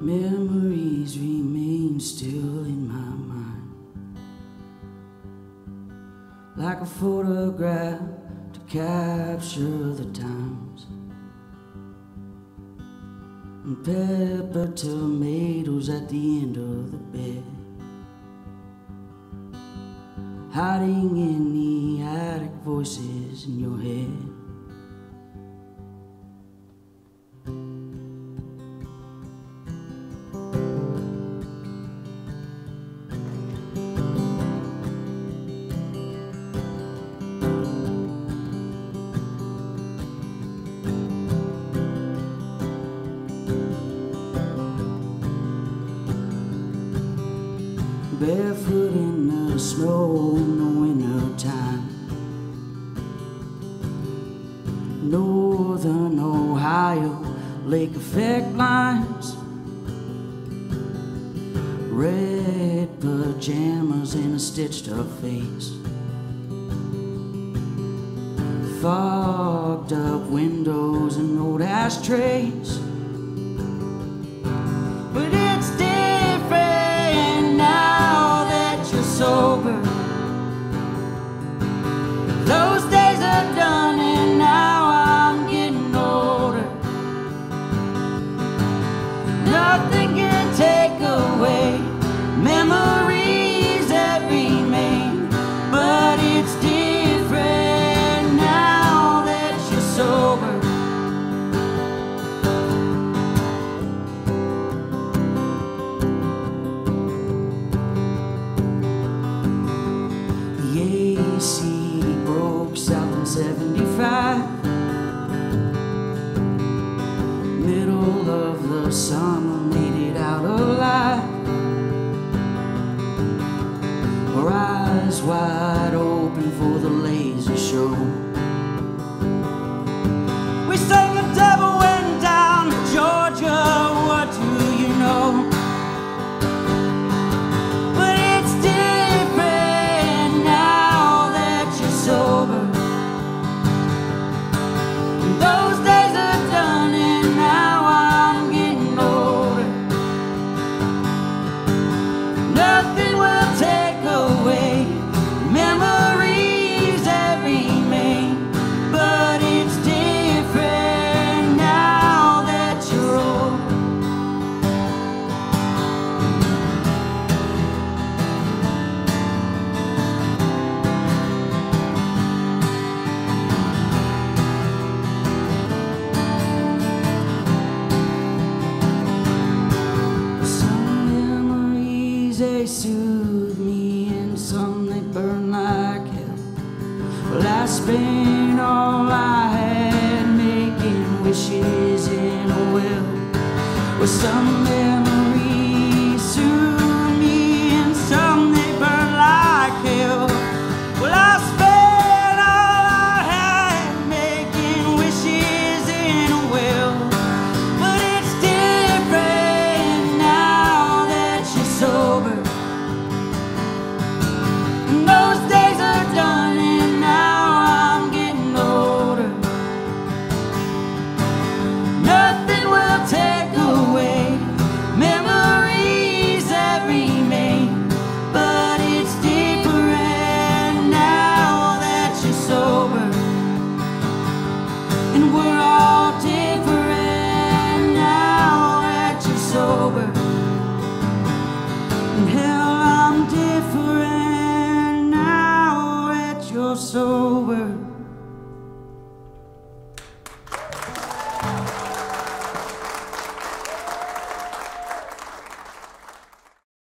Memories remain still in my mind. Like a photograph to capture the times. And pepper tomatoes at the end of the bed. Hiding in the attic voices in your head barefoot in the snow in the winter time. Northern Ohio, lake effect lines. Red pajamas and a stitched up face. Fogged up windows and old ashtrays. Sober. Those days are done and now I'm getting older. Nothing summer, made it out alive. Our eyes wide open for the laser show. spent all I had making wishes in a will. Where some sober